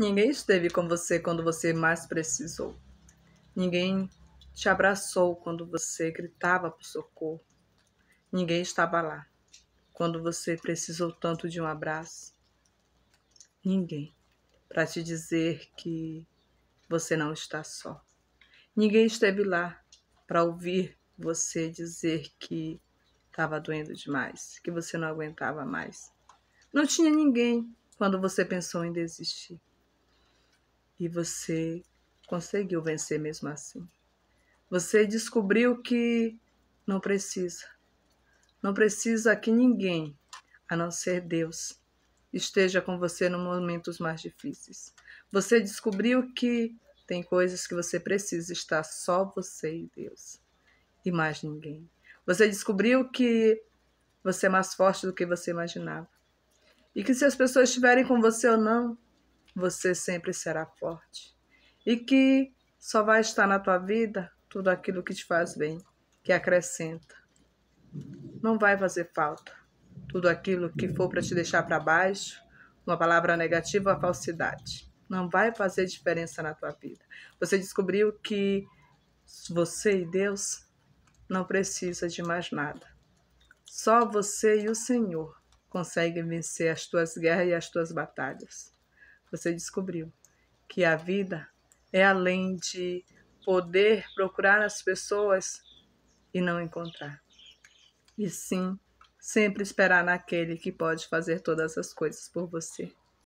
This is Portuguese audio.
Ninguém esteve com você quando você mais precisou. Ninguém te abraçou quando você gritava por socorro. Ninguém estava lá quando você precisou tanto de um abraço. Ninguém para te dizer que você não está só. Ninguém esteve lá para ouvir você dizer que estava doendo demais, que você não aguentava mais. Não tinha ninguém quando você pensou em desistir. E você conseguiu vencer mesmo assim. Você descobriu que não precisa. Não precisa que ninguém, a não ser Deus, esteja com você nos momentos mais difíceis. Você descobriu que tem coisas que você precisa estar só você e Deus e mais ninguém. Você descobriu que você é mais forte do que você imaginava. E que se as pessoas estiverem com você ou não, você sempre será forte. E que só vai estar na tua vida tudo aquilo que te faz bem, que acrescenta. Não vai fazer falta. Tudo aquilo que for para te deixar para baixo, uma palavra negativa, a falsidade. Não vai fazer diferença na tua vida. Você descobriu que você e Deus não precisa de mais nada. Só você e o Senhor conseguem vencer as tuas guerras e as tuas batalhas. Você descobriu que a vida é além de poder procurar as pessoas e não encontrar. E sim, sempre esperar naquele que pode fazer todas as coisas por você.